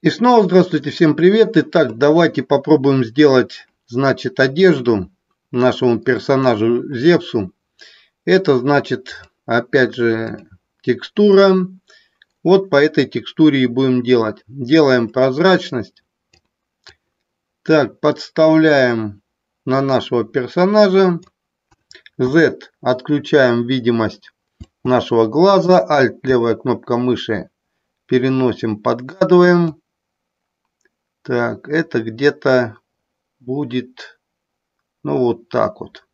И снова здравствуйте, всем привет. Итак, давайте попробуем сделать, значит, одежду нашему персонажу Зевсу. Это значит, опять же, текстура. Вот по этой текстуре и будем делать. Делаем прозрачность. Так, подставляем на нашего персонажа. Z отключаем видимость нашего глаза. Alt левая кнопка мыши переносим, подгадываем. Так, это где-то будет, ну вот так вот.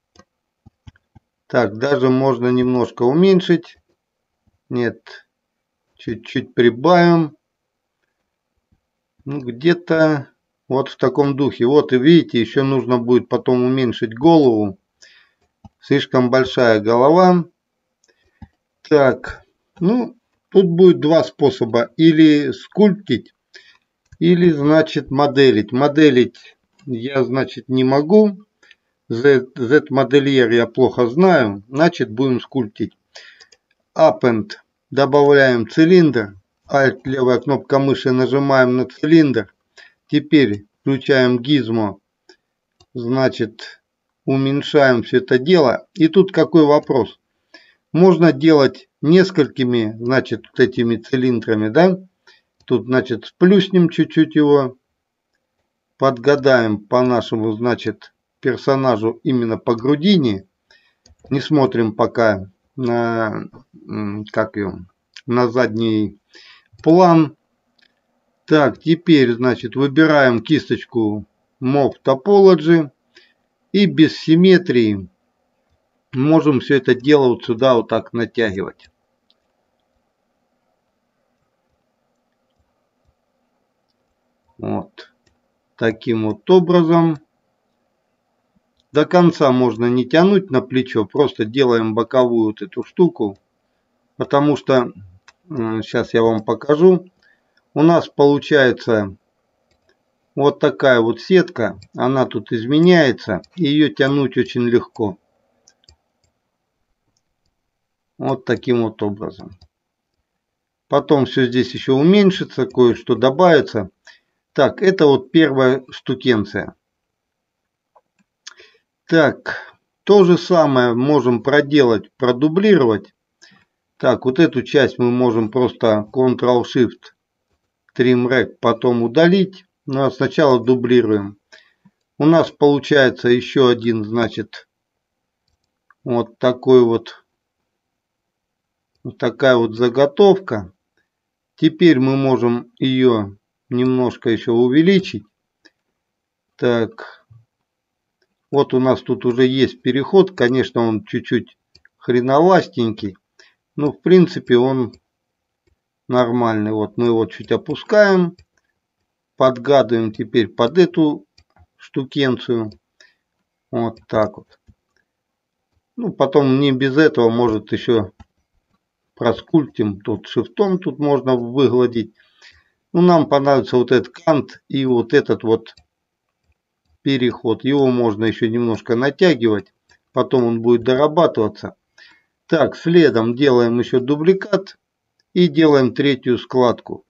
Так, даже можно немножко уменьшить. Нет, чуть-чуть прибавим. Ну, где-то вот в таком духе. Вот и видите, еще нужно будет потом уменьшить голову. Слишком большая голова. Так, ну, тут будет два способа. Или скульптить, или, значит, моделить. Моделить я, значит, не могу. Z-модельер я плохо знаю. Значит, будем скульптить. Append. Добавляем цилиндр. Alt, левая кнопка мыши, нажимаем на цилиндр. Теперь включаем гизмо. Значит, уменьшаем все это дело. И тут какой вопрос? Можно делать несколькими, значит, вот этими цилиндрами, да? Тут, значит, сплюснем чуть-чуть его. Подгадаем по нашему, значит, персонажу именно по грудине. Не смотрим пока на, как ее, на задний план. Так, теперь, значит, выбираем кисточку Move Topology. И без симметрии можем все это дело вот сюда вот так натягивать. Вот. Таким вот образом. До конца можно не тянуть на плечо, просто делаем боковую вот эту штуку. Потому что, сейчас я вам покажу, у нас получается вот такая вот сетка. Она тут изменяется, ее тянуть очень легко. Вот таким вот образом. Потом все здесь еще уменьшится, кое-что добавится. Так, это вот первая штукенция. Так, то же самое можем проделать, продублировать. Так, вот эту часть мы можем просто Ctrl-Shift Trim потом удалить. Но ну, а сначала дублируем. У нас получается еще один, значит, вот такой вот, вот такая вот заготовка. Теперь мы можем ее немножко еще увеличить. Так. Вот у нас тут уже есть переход. Конечно, он чуть-чуть хреновастенький. Но в принципе он нормальный. Вот мы его чуть опускаем. Подгадываем теперь под эту штукенцию. Вот так вот. Ну, потом не без этого может еще проскультим. Тут шифтом тут можно выгладить. Ну, нам понадобится вот этот кант и вот этот вот переход. Его можно еще немножко натягивать. Потом он будет дорабатываться. Так, следом делаем еще дубликат. И делаем третью складку.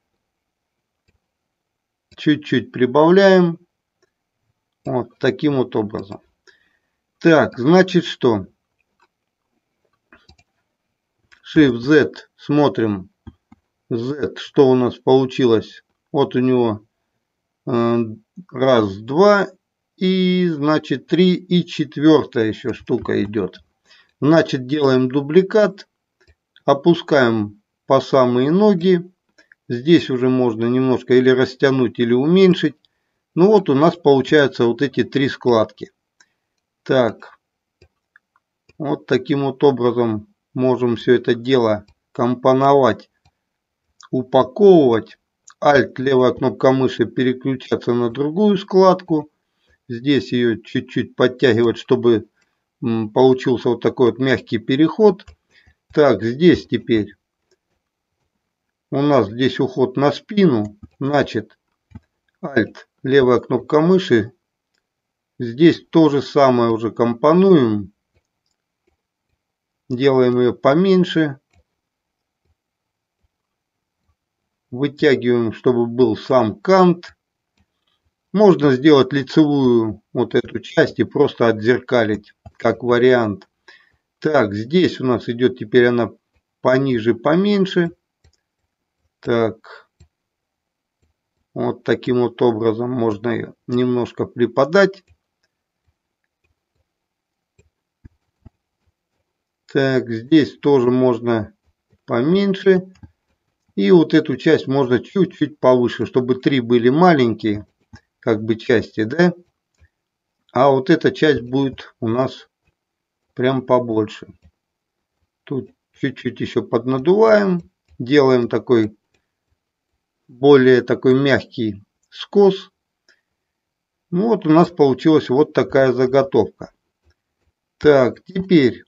Чуть-чуть прибавляем. Вот таким вот образом. Так, значит что? Shift-Z. Смотрим Z, что у нас получилось? Вот у него э, раз, два и значит три и четвертая еще штука идет. Значит делаем дубликат, опускаем по самые ноги. Здесь уже можно немножко или растянуть, или уменьшить. Ну вот у нас получается вот эти три складки. Так, вот таким вот образом можем все это дело компоновать упаковывать. Alt, левая кнопка мыши, переключаться на другую складку. Здесь ее чуть-чуть подтягивать, чтобы получился вот такой вот мягкий переход. Так, здесь теперь у нас здесь уход на спину. Значит, Alt, левая кнопка мыши. Здесь то же самое уже компонуем. Делаем ее поменьше. Вытягиваем, чтобы был сам кант. Можно сделать лицевую вот эту часть и просто отзеркалить, как вариант. Так, здесь у нас идет теперь она пониже, поменьше. Так, вот таким вот образом можно ее немножко припадать. Так, здесь тоже можно поменьше. И вот эту часть можно чуть-чуть повыше, чтобы три были маленькие, как бы части, да? А вот эта часть будет у нас прям побольше. Тут чуть-чуть еще поднадуваем, делаем такой более такой мягкий скос. Ну вот у нас получилась вот такая заготовка. Так, теперь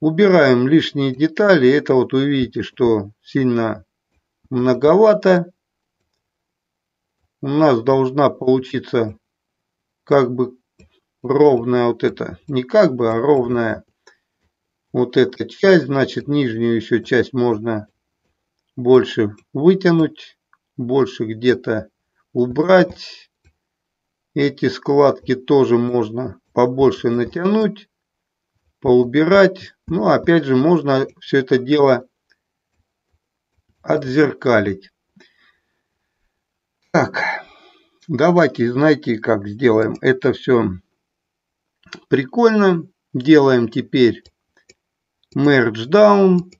убираем лишние детали. Это вот вы видите, что сильно многовато. У нас должна получиться как бы ровная вот эта, не как бы, а ровная вот эта часть. Значит, нижнюю еще часть можно больше вытянуть, больше где-то убрать. Эти складки тоже можно побольше натянуть, поубирать. Ну, опять же, можно все это дело отзеркалить. Так, давайте, знаете, как сделаем. Это все прикольно. Делаем теперь merge down,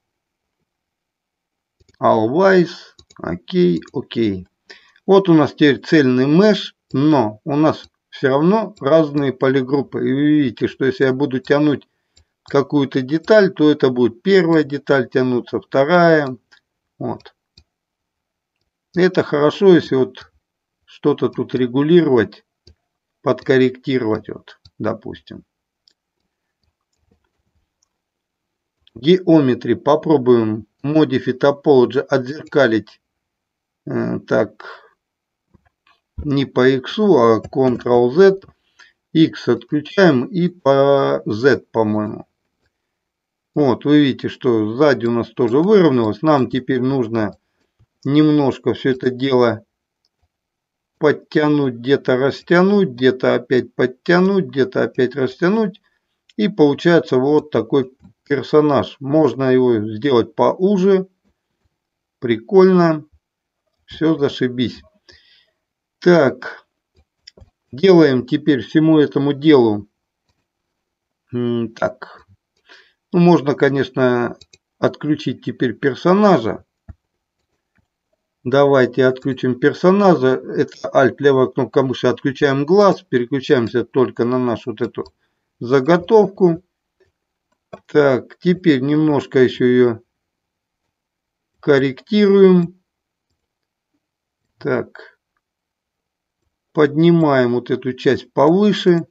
always, окей, окей. Вот у нас теперь цельный меш, но у нас все равно разные полигруппы. И вы видите, что если я буду тянуть какую-то деталь, то это будет первая деталь тянуться, вторая, вот. Это хорошо, если вот что-то тут регулировать, подкорректировать, вот, допустим. Geometry попробуем Modify Topology отзеркалить э, так не по X, а Ctrl-Z. X отключаем и по Z, по-моему. Вот, вы видите, что сзади у нас тоже выровнялось. Нам теперь нужно немножко все это дело подтянуть, где-то растянуть, где-то опять подтянуть, где-то опять растянуть. И получается вот такой персонаж. Можно его сделать поуже. Прикольно. Все зашибись. Так. Делаем теперь всему этому делу. Так. Ну, можно, конечно, отключить теперь персонажа. Давайте отключим персонажа. Это Alt, левая кнопка мыши. Отключаем глаз. Переключаемся только на нашу вот эту заготовку. Так, теперь немножко еще ее корректируем. Так. Поднимаем вот эту часть повыше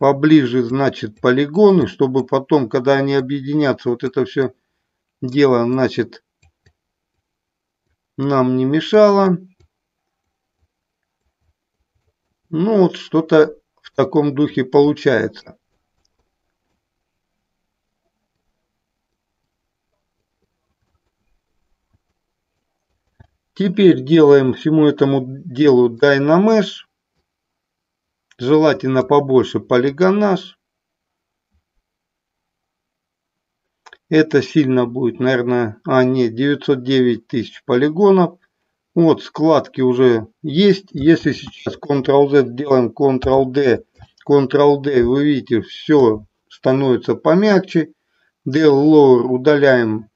поближе, значит, полигоны, чтобы потом, когда они объединятся, вот это все дело, значит, нам не мешало. Ну, вот что-то в таком духе получается. Теперь делаем всему этому делу Dynamesh желательно побольше полигонаж. Это сильно будет, наверное, а нет, 909 тысяч полигонов. Вот складки уже есть. Если сейчас Ctrl-Z делаем Ctrl-D, Ctrl-D, вы видите, все становится помягче. Del Lower удаляем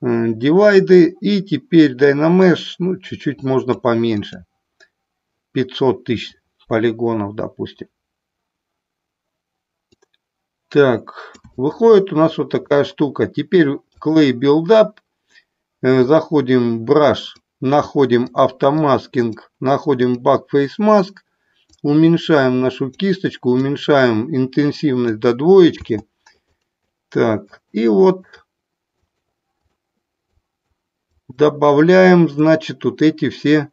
э, дивайды. И теперь Dynamesh, ну, чуть-чуть можно поменьше. 500 тысяч полигонов, допустим. Так, выходит у нас вот такая штука. Теперь Clay Build-Up. Э, заходим в Brush, находим автомаскинг, находим Backface Mask. Уменьшаем нашу кисточку, уменьшаем интенсивность до двоечки. Так, и вот добавляем, значит, вот эти все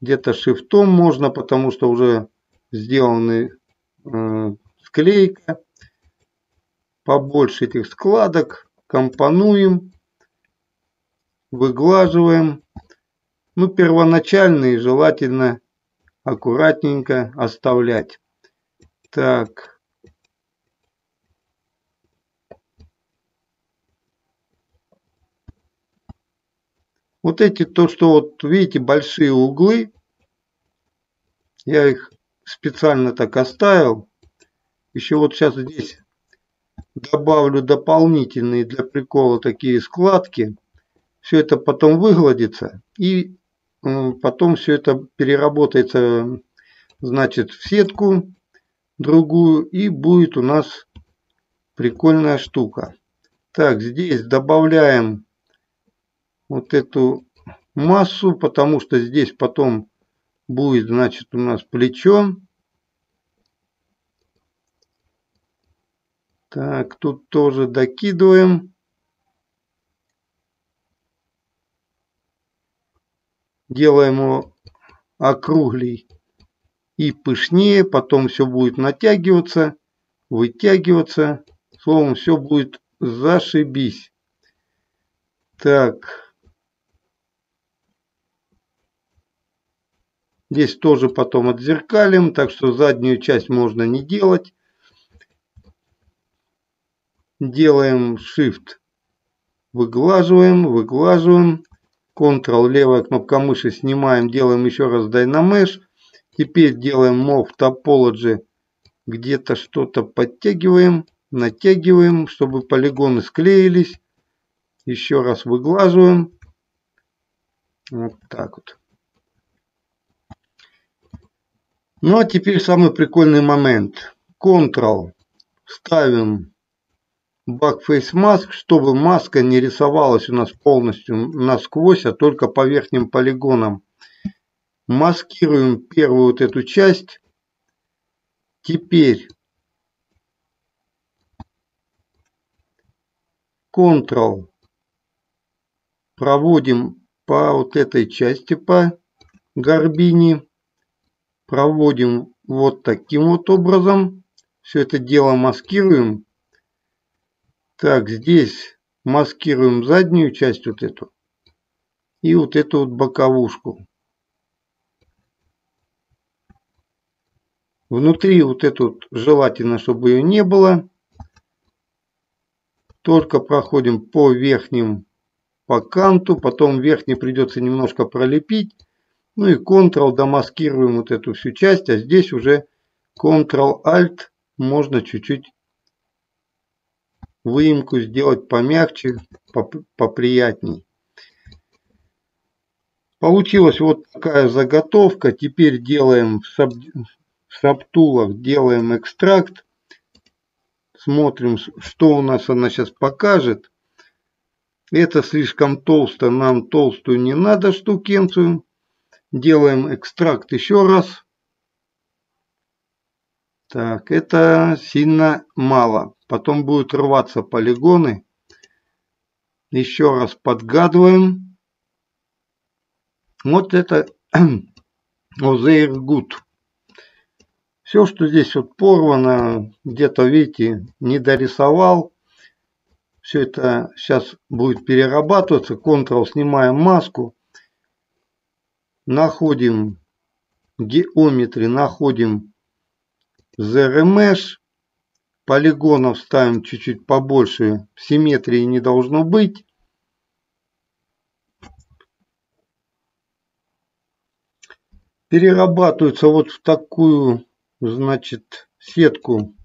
где-то шифтом можно, потому что уже сделаны э, склейка. Побольше этих складок. Компонуем. выглаживаем. Ну, первоначальные желательно аккуратненько оставлять. Так. Вот эти, то, что вот видите, большие углы, я их специально так оставил. Еще вот сейчас здесь добавлю дополнительные для прикола такие складки. Все это потом выгладится и потом все это переработается значит в сетку другую и будет у нас прикольная штука. Так, здесь добавляем вот эту массу, потому что здесь потом будет, значит, у нас плечо. Так, тут тоже докидываем. Делаем его округлей и пышнее. Потом все будет натягиваться, вытягиваться. Словом, все будет зашибись. Так. Здесь тоже потом отзеркалим, так что заднюю часть можно не делать. Делаем Shift, выглаживаем, выглаживаем. Ctrl, левая кнопка мыши снимаем, делаем еще раз Dynamesh. Теперь делаем Move Topology, где-то что-то подтягиваем, натягиваем, чтобы полигоны склеились. Еще раз выглаживаем. Вот так вот. Ну а теперь самый прикольный момент. Ctrl. Ставим Backface Mask, чтобы маска не рисовалась у нас полностью насквозь, а только по верхним полигонам. Маскируем первую вот эту часть. Теперь Ctrl проводим по вот этой части, по горбине проводим вот таким вот образом. Все это дело маскируем. Так, здесь маскируем заднюю часть вот эту. И вот эту вот боковушку. Внутри вот эту желательно, чтобы ее не было. Только проходим по верхним, по канту. Потом верхний придется немножко пролепить. Ну и Ctrl домаскируем вот эту всю часть, а здесь уже Ctrl-Alt можно чуть-чуть выемку сделать помягче, поприятней. Получилась вот такая заготовка. Теперь делаем в, саб, в сабтулах делаем экстракт. Смотрим, что у нас она сейчас покажет. Это слишком толсто, нам толстую не надо штукенцию. Делаем экстракт еще раз. Так, это сильно мало. Потом будут рваться полигоны. Еще раз подгадываем. Вот это Озейр Гуд. Все, что здесь вот порвано, где-то, видите, не дорисовал. Все это сейчас будет перерабатываться. Ctrl снимаем маску находим геометрии, находим ZRMesh, полигонов ставим чуть-чуть побольше, симметрии не должно быть. Перерабатывается вот в такую, значит, сетку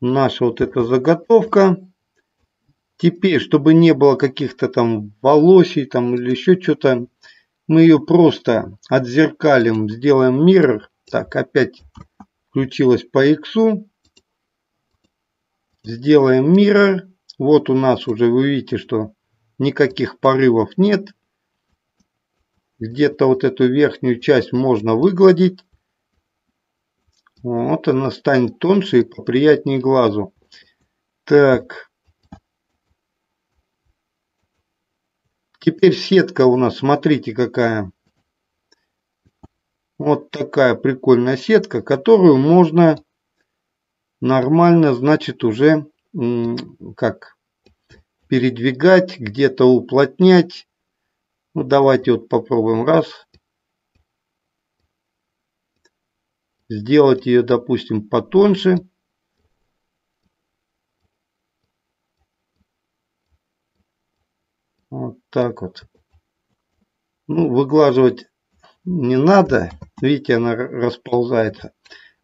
наша вот эта заготовка. Теперь, чтобы не было каких-то там волосей там или еще что-то, мы ее просто отзеркалим, сделаем mirror. Так, опять включилась по X. Сделаем mirror. Вот у нас уже вы видите, что никаких порывов нет. Где-то вот эту верхнюю часть можно выгладить. Вот она станет тоньше и поприятнее глазу. Так, Теперь сетка у нас, смотрите какая. Вот такая прикольная сетка, которую можно нормально, значит, уже как передвигать, где-то уплотнять. Ну, давайте вот попробуем раз. Сделать ее, допустим, потоньше. Вот так вот. Ну, выглаживать не надо. Видите, она расползается.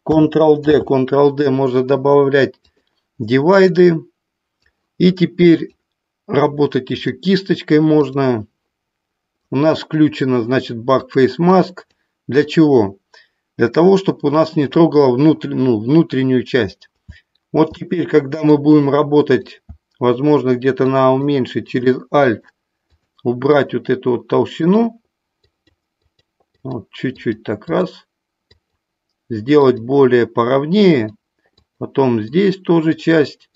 Ctrl-D, Ctrl-D можно добавлять дивайды. И теперь работать еще кисточкой можно. У нас включено, значит, Backface Mask. Для чего? Для того, чтобы у нас не трогало внутрь, ну, внутреннюю часть. Вот теперь, когда мы будем работать, возможно, где-то на уменьшить через Alt, убрать вот эту вот толщину. Вот чуть-чуть так раз. Сделать более поровнее. Потом здесь тоже часть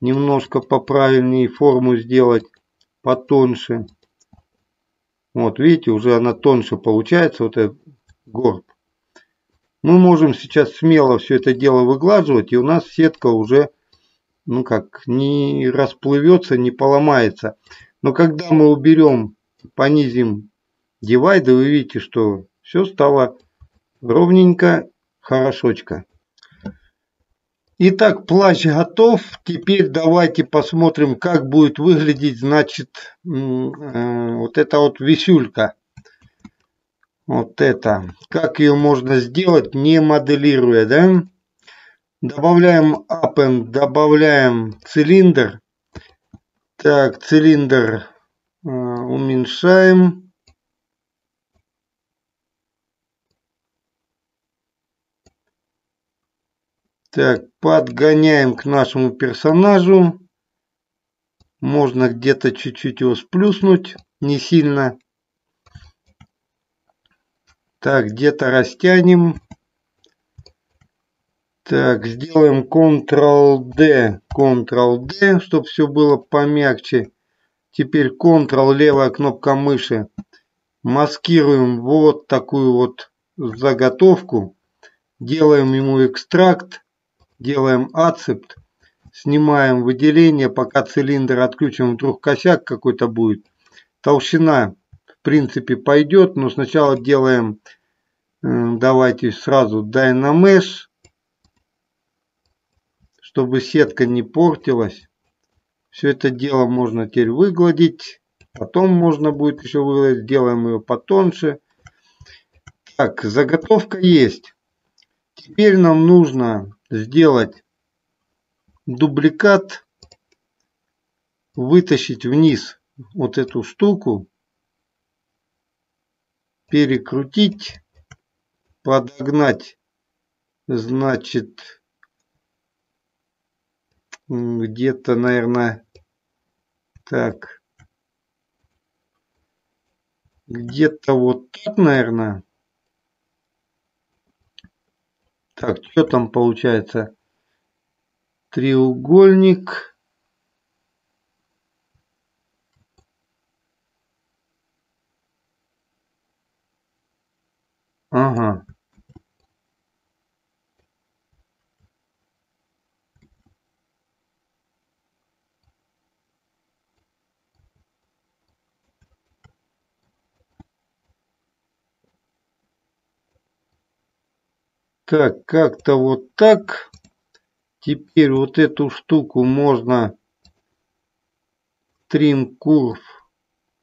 немножко поправильнее форму сделать потоньше. Вот видите, уже она тоньше получается, вот этот горб. Мы можем сейчас смело все это дело выглаживать, и у нас сетка уже, ну как, не расплывется, не поломается. Но когда мы уберем, понизим дивайды, вы видите, что все стало ровненько, хорошочко. Итак, плащ готов. Теперь давайте посмотрим, как будет выглядеть, значит, э, вот эта вот висюлька. Вот это. Как ее можно сделать, не моделируя, да? Добавляем append, добавляем цилиндр. Так, цилиндр э, уменьшаем. Так, подгоняем к нашему персонажу. Можно где-то чуть-чуть его сплюснуть, не сильно. Так, где-то растянем. Так, сделаем Ctrl-D, Ctrl-D, чтобы все было помягче. Теперь Ctrl, левая кнопка мыши. Маскируем вот такую вот заготовку. Делаем ему экстракт делаем ацепт, снимаем выделение, пока цилиндр отключим, вдруг косяк какой-то будет. Толщина в принципе пойдет, но сначала делаем, давайте сразу Dynamesh, чтобы сетка не портилась. Все это дело можно теперь выгладить. Потом можно будет еще выгладить. Делаем ее потоньше. Так, заготовка есть. Теперь нам нужно сделать дубликат, вытащить вниз вот эту штуку, перекрутить, подогнать, значит, где-то, наверное, так, где-то вот так, наверное, Так, что там получается? Треугольник. Ага. Так, как-то вот так. Теперь вот эту штуку можно trim curve,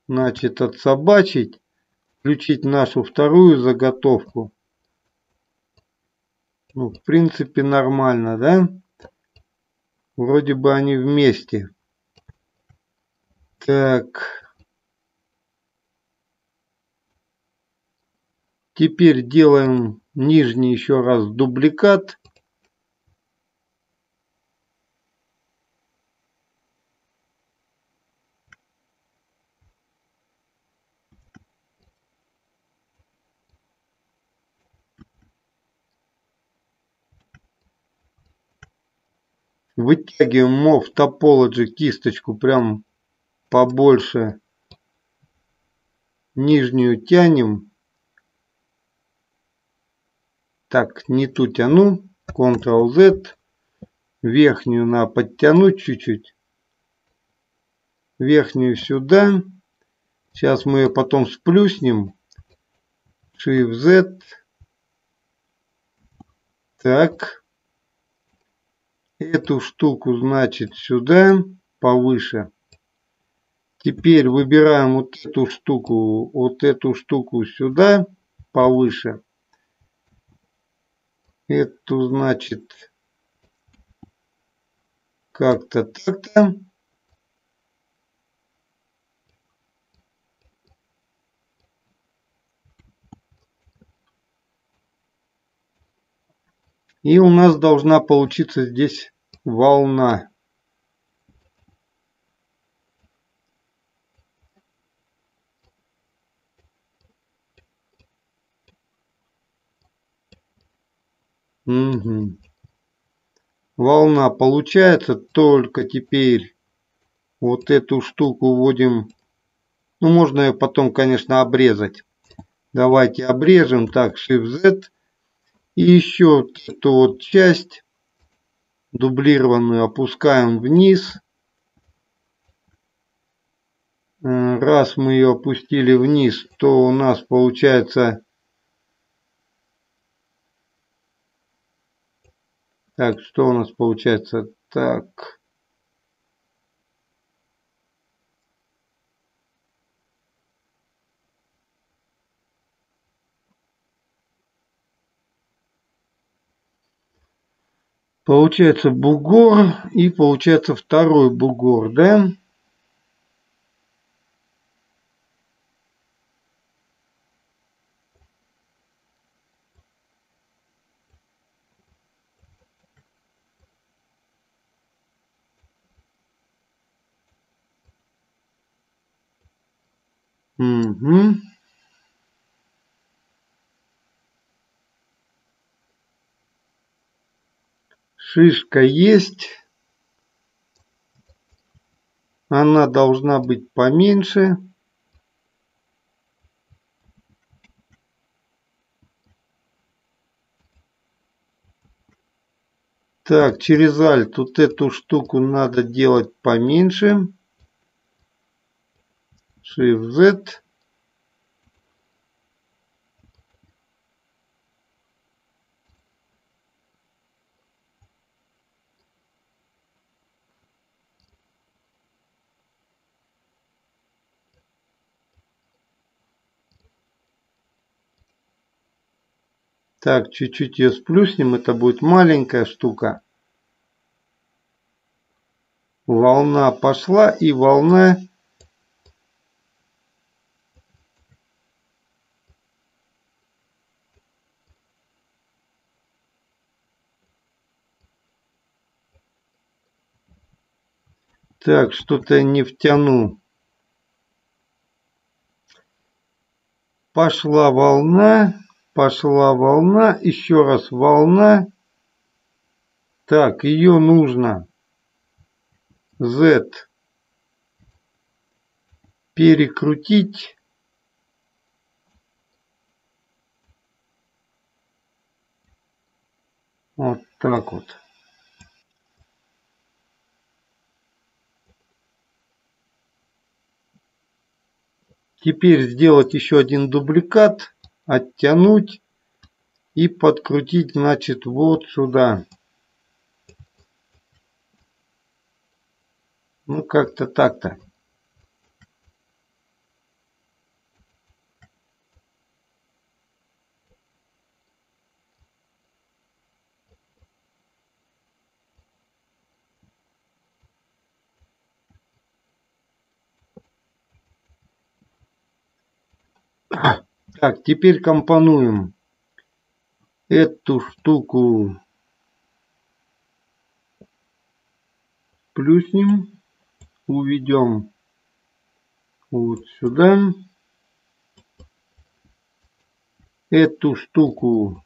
значит, отсобачить, включить нашу вторую заготовку. Ну, в принципе, нормально, да? Вроде бы они вместе. Так. Теперь делаем нижний еще раз дубликат. Вытягиваем MOV Topology кисточку прям побольше. Нижнюю тянем. Так, не ту тяну. Ctrl-Z. Верхнюю на подтянуть чуть-чуть. Верхнюю сюда. Сейчас мы ее потом сплюснем. Shift Z. Так. Эту штуку, значит, сюда, повыше. Теперь выбираем вот эту штуку, вот эту штуку сюда, повыше. Эту, значит, как-то так-то. И у нас должна получиться здесь волна. Угу. Волна получается, только теперь вот эту штуку вводим. Ну, можно ее потом, конечно, обрезать. Давайте обрежем. Так, Shift-Z. И еще эту вот часть дублированную опускаем вниз. Э, раз мы ее опустили вниз, то у нас получается... Так, что у нас получается? Так... Получается бугор и получается второй бугор, да? Угу. Шишка есть. Она должна быть поменьше. Так, через Alt вот эту штуку надо делать поменьше. Shift Z. Так, чуть-чуть ее сплюснем. Это будет маленькая штука. Волна пошла и волна Так, что-то не втяну. Пошла волна пошла волна, еще раз волна. Так, ее нужно Z перекрутить. Вот так вот. Теперь сделать еще один дубликат оттянуть и подкрутить, значит, вот сюда. Ну, как-то так-то. Так, теперь компонуем эту штуку плюснем, уведем вот сюда. Эту штуку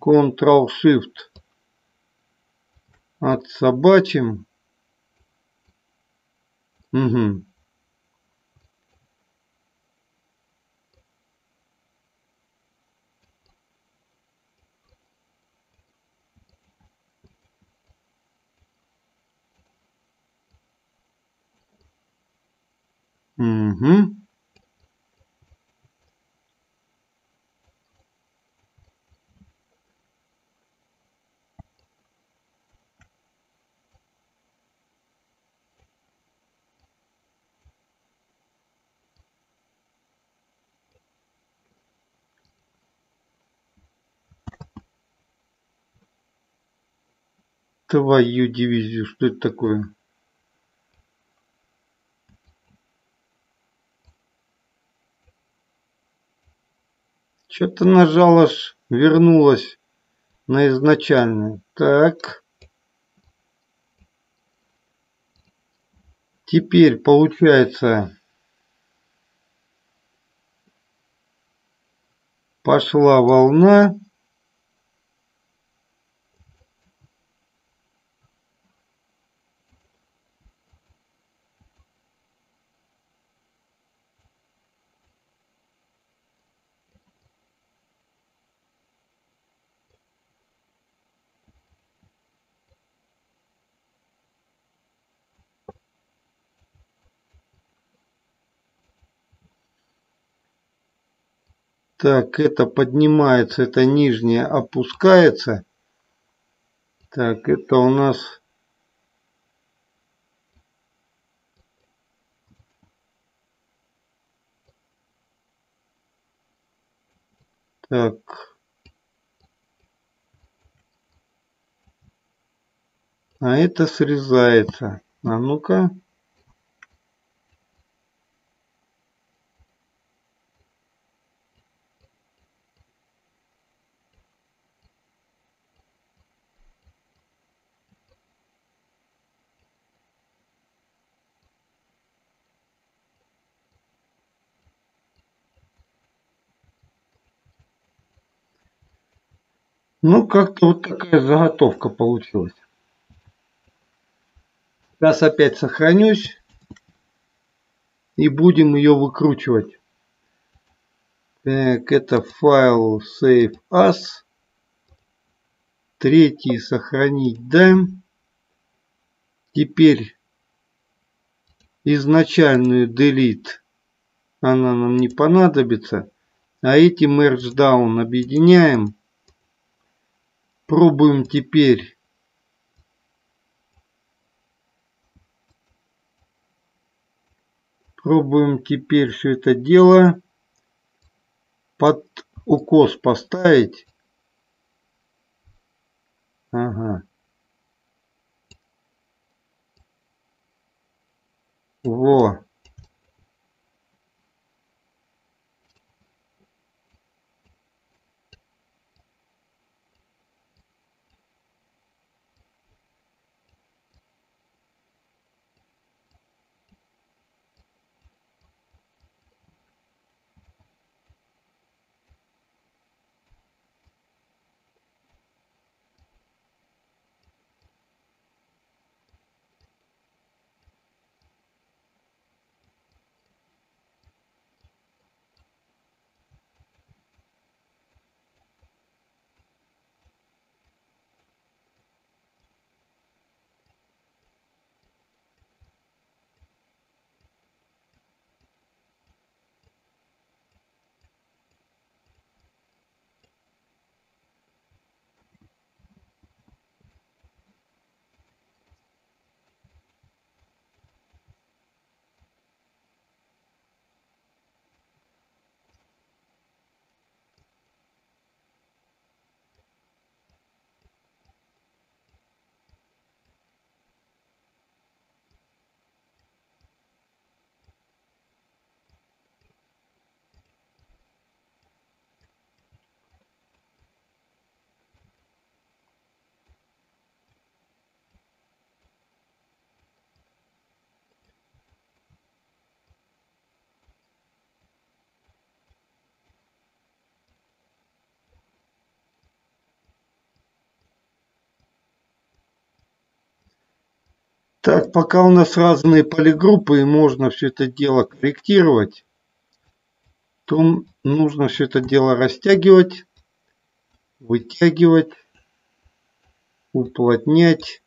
Ctrl-Shift отсобачим. Угу. Угу. Твою дивизию, что это такое? Что-то нажалось, вернулось на изначальное. Так. Теперь получается пошла волна. Так, это поднимается, это нижнее опускается. Так, это у нас... Так. А это срезается. А ну-ка. Ну, как-то вот такая заготовка получилась. Сейчас опять сохранюсь. И будем ее выкручивать. Так, это файл save as. Третий сохранить, да. Теперь изначальную delete. Она нам не понадобится. А эти merge down объединяем. Пробуем теперь Пробуем теперь все это дело под укос поставить. Ага. Во. Так, пока у нас разные полигруппы и можно все это дело корректировать, то нужно все это дело растягивать, вытягивать, уплотнять.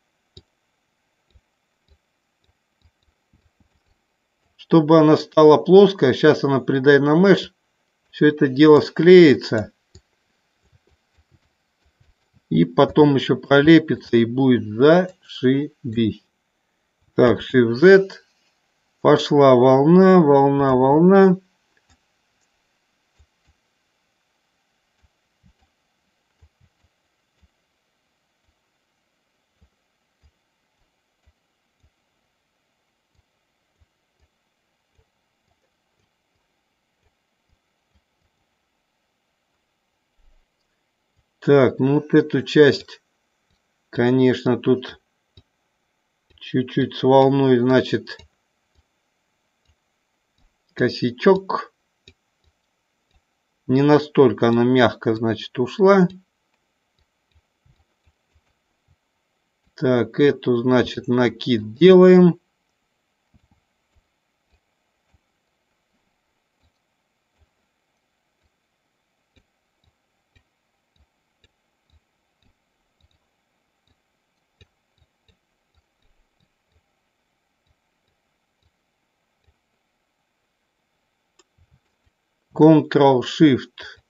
Чтобы она стала плоская, сейчас она при Dynamish, все это дело склеится. И потом еще пролепится и будет зашибись. Так, Shift-Z. Пошла волна, волна, волна. Так, ну вот эту часть, конечно, тут чуть-чуть с волной, значит, косячок. Не настолько она мягко, значит, ушла. Так, эту, значит, накид делаем. Ctrl-Shift.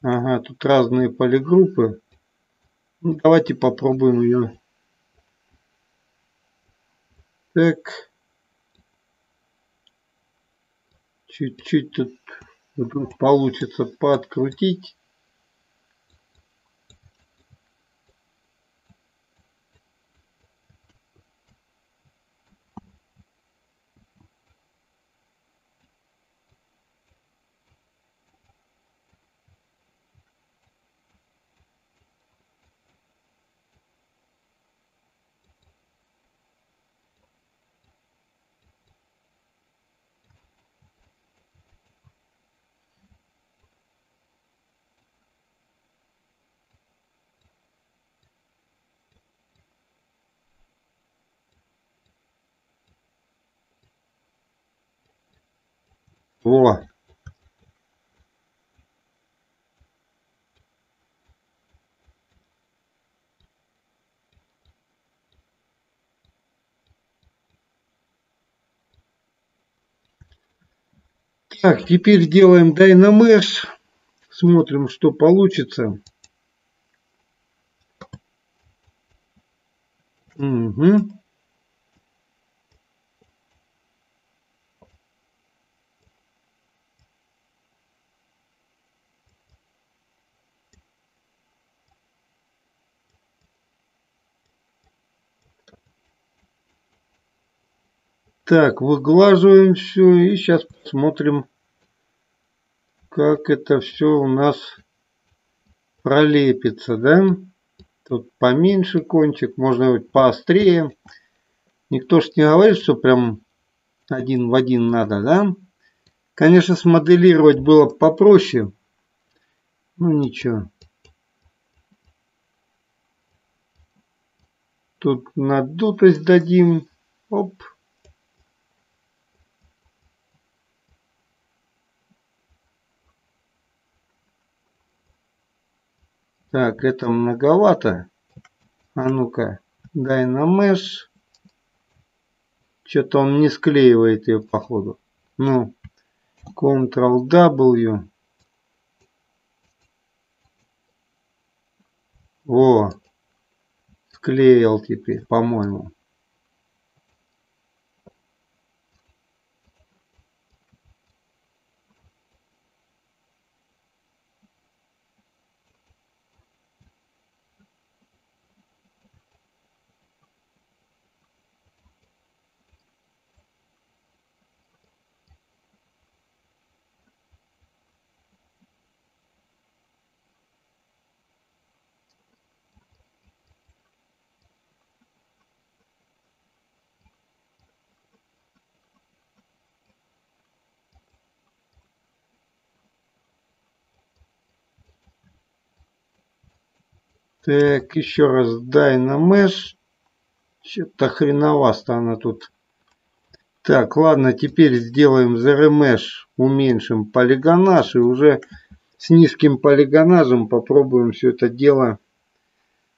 Ага, тут разные полигруппы. Ну, давайте попробуем ее. Так. Чуть-чуть тут вдруг получится подкрутить. Во. Так, теперь делаем Dynamesh. Смотрим, что получится. Угу. Так, выглаживаем все и сейчас посмотрим, как это все у нас пролепится, да? Тут поменьше кончик, можно быть поострее. Никто ж не говорит, что прям один в один надо, да? Конечно, смоделировать было попроще. Ну ничего. Тут надутость дадим. Оп. Так, это многовато. А ну-ка, дай на меш. Что-то он не склеивает ее, походу. Ну, Ctrl-W. Во, склеил теперь, по-моему. Так, еще раз дай на Mesh. Что-то хреновасто она тут. Так, ладно, теперь сделаем ZRemesh, уменьшим полигонаж и уже с низким полигонажем попробуем все это дело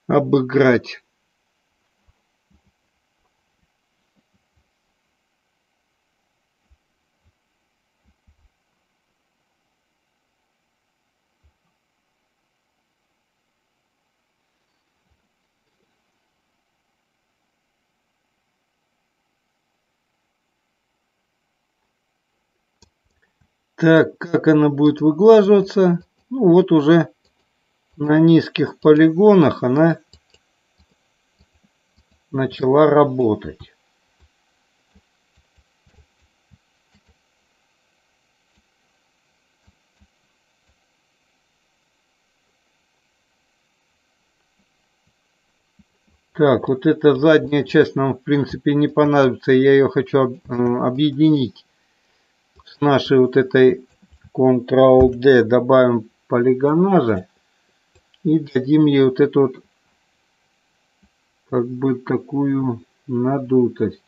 обыграть. Так, как она будет выглаживаться? Ну вот уже на низких полигонах она начала работать. Так, вот эта задняя часть нам, в принципе, не понадобится. Я ее хочу объединить с нашей вот этой Ctrl-D. Добавим полигонажа и дадим ей вот эту вот как бы такую надутость.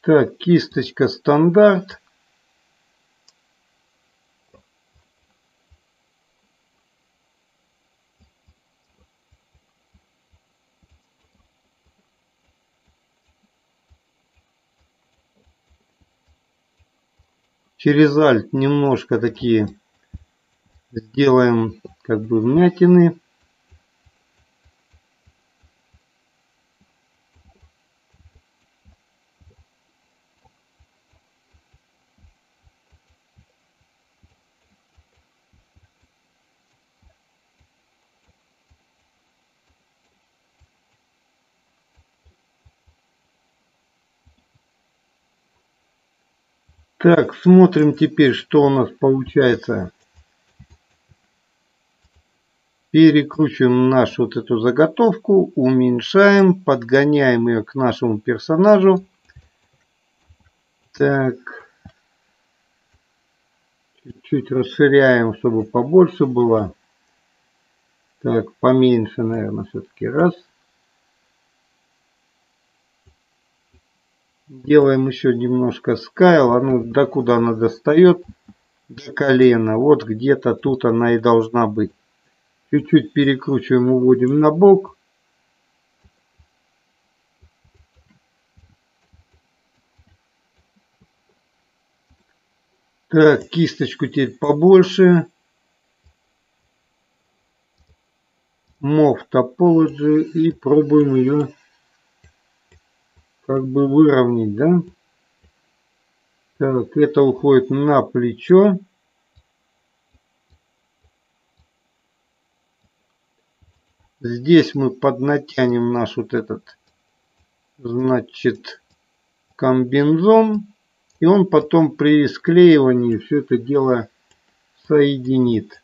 Так, кисточка стандарт. Через альт немножко такие сделаем как бы вмятины. Так, смотрим теперь, что у нас получается. Перекручиваем нашу вот эту заготовку, уменьшаем, подгоняем ее к нашему персонажу. Так, чуть-чуть расширяем, чтобы побольше было. Так, поменьше, наверное, все-таки раз. Делаем еще немножко скайл. А ну, до куда она достает? До колена. Вот где-то тут она и должна быть. Чуть-чуть перекручиваем, уводим на бок. Так, кисточку теперь побольше. Move Topology и пробуем ее как бы выровнять, да? Так, это уходит на плечо. Здесь мы поднатянем наш вот этот, значит, комбинзон. И он потом при склеивании все это дело соединит.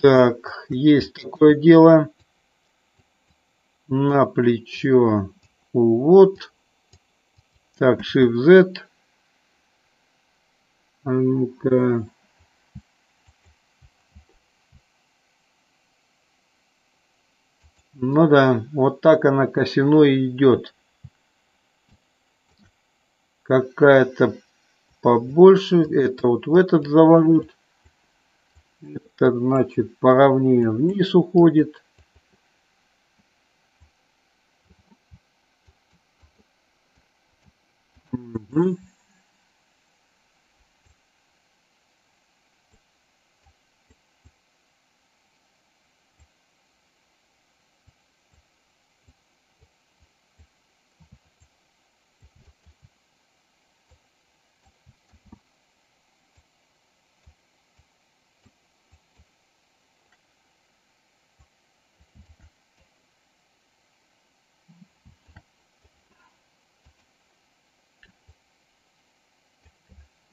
Так, есть такое дело. На плечо увод. Так, Shift-Z. А ну-ка. Ну да, вот так она косиной идет. Какая-то побольше. Это вот в этот заворот. Это значит поровнее вниз уходит. Угу.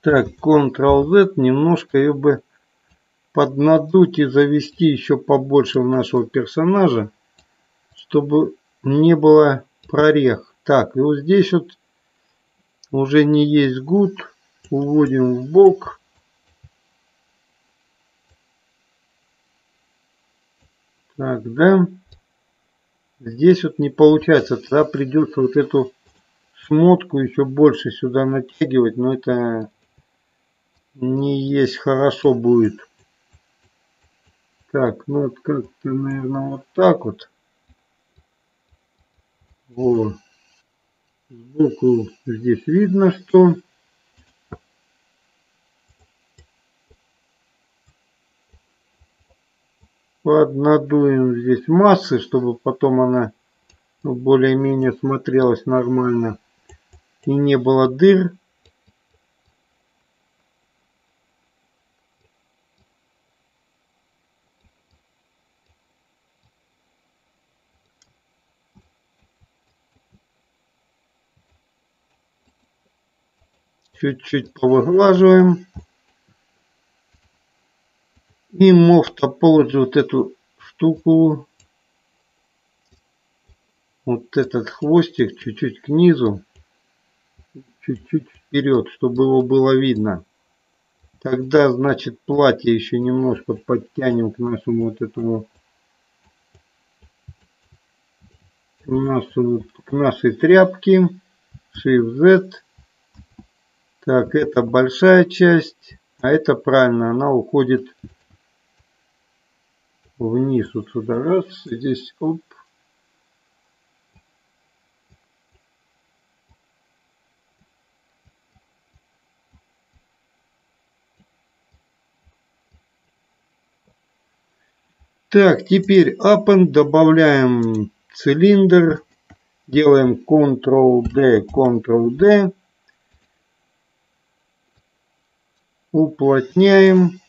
Так, Ctrl-Z, немножко ее бы поднадуть и завести еще побольше в нашего персонажа, чтобы не было прорех. Так, и вот здесь вот уже не есть гуд, уводим в бок. Так, да. Здесь вот не получается, тогда придется вот эту шмотку еще больше сюда натягивать, но это не есть хорошо будет. Так, ну вот как-то, наверное, вот так вот. Вот. Сбоку здесь видно, что поднадуем здесь массы, чтобы потом она ну, более-менее смотрелась нормально и не было дыр. Чуть-чуть повыглаживаем. И мов топологию вот эту штуку, вот этот хвостик чуть-чуть к низу, чуть-чуть вперед, чтобы его было видно. Тогда, значит, платье еще немножко подтянем к нашему вот этому к, нашему, к нашей тряпке. Shift Z. Так, это большая часть, а это правильно, она уходит вниз вот сюда. Раз, здесь оп. Так, теперь append, добавляем цилиндр, делаем Ctrl-D, Ctrl-D. Уплотняем,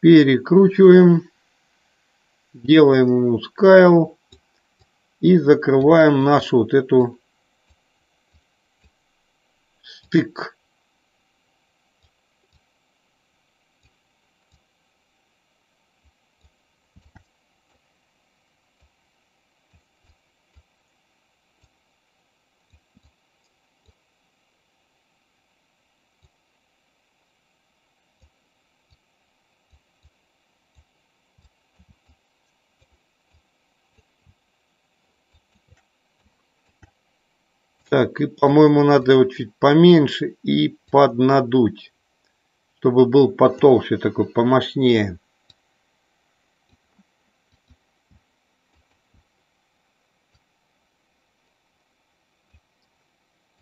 перекручиваем, делаем ему скайл и закрываем нашу вот эту стык. Так, и, по-моему, надо его чуть поменьше и поднадуть, чтобы был потолще, такой помощнее.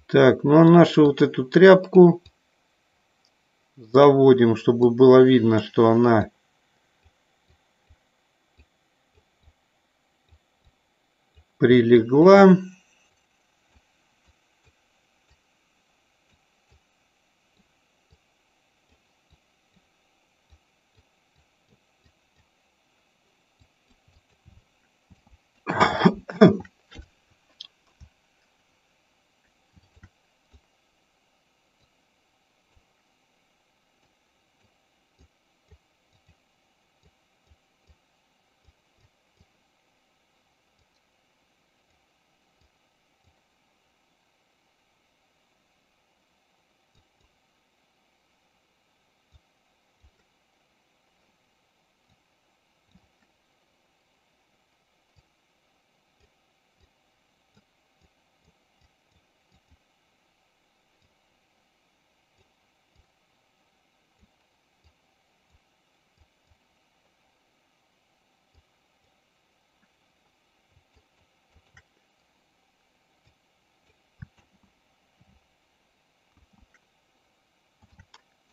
Так, ну а нашу вот эту тряпку заводим, чтобы было видно, что она прилегла.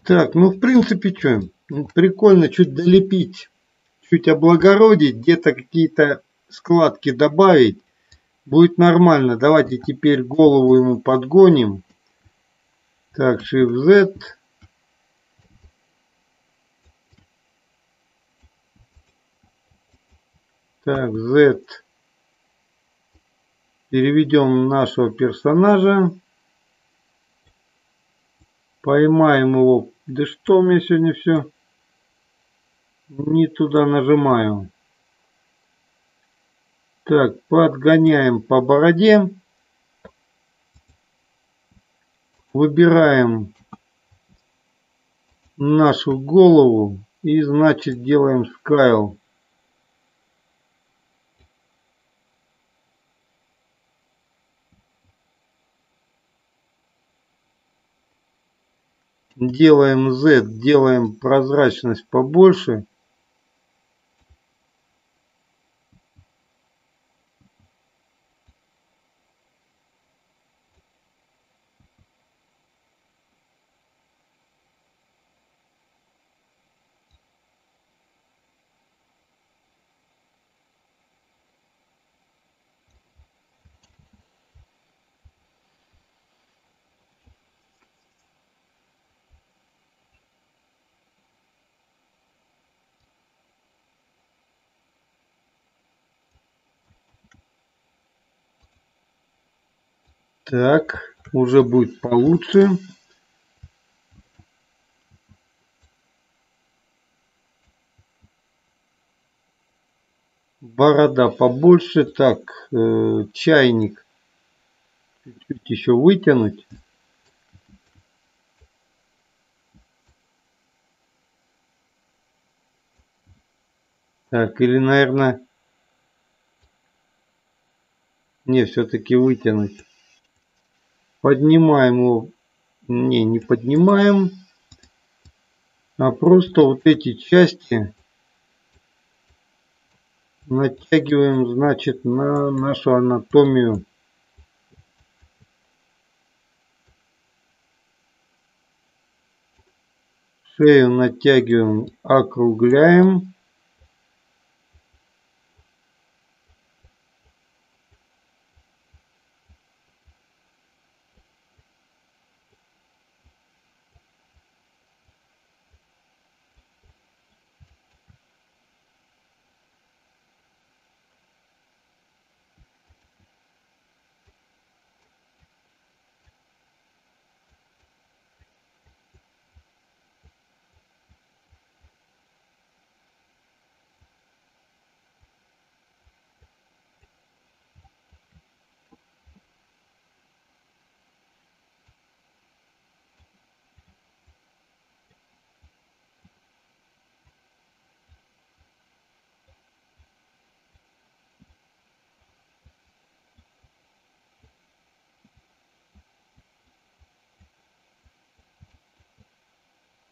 Так, ну в принципе что, прикольно чуть долепить, чуть облагородить, где-то какие-то складки добавить. Будет нормально. Давайте теперь голову ему подгоним. Так, Shift Z. Так, Z. Переведем нашего персонажа. Поймаем его да что меня сегодня все не туда нажимаю. Так, подгоняем по бороде. Выбираем нашу голову и значит делаем скайл. Делаем Z, делаем прозрачность побольше. Так, уже будет получше. Борода побольше. Так, э, чайник чуть-чуть еще вытянуть. Так, или, наверное... Не, все-таки вытянуть. Поднимаем его. Не, не поднимаем. А просто вот эти части натягиваем, значит, на нашу анатомию. Шею натягиваем, округляем.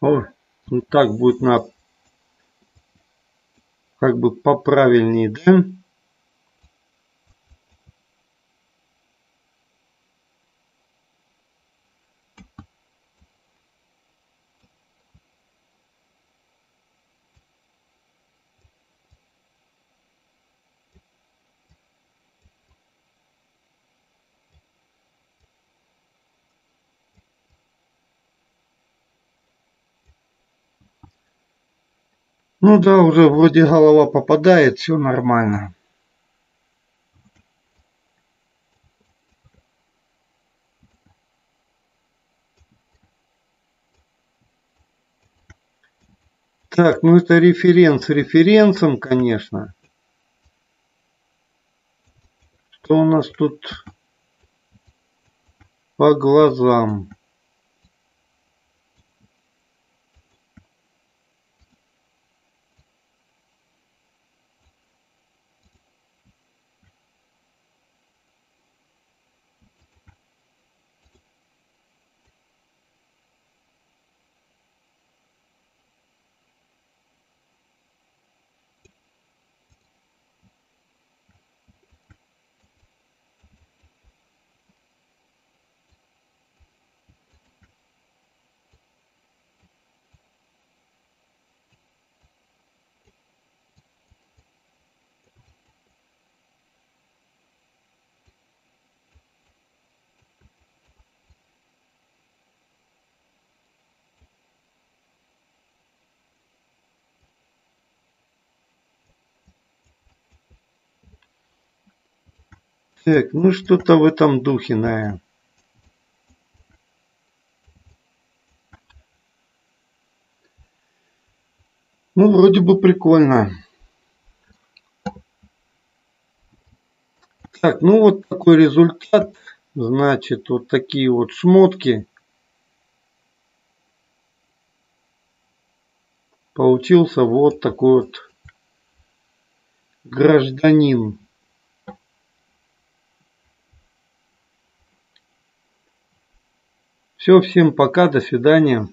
О, ну так будет на как бы поправильнее, да? Ну да, уже вроде голова попадает, все нормально. Так, ну это референс референсом, конечно. Что у нас тут по глазам? Так, ну что-то в этом духе, наверное. Ну, вроде бы прикольно. Так, ну вот такой результат. Значит, вот такие вот шмотки. Получился вот такой вот гражданин. Все, всем пока, до свидания.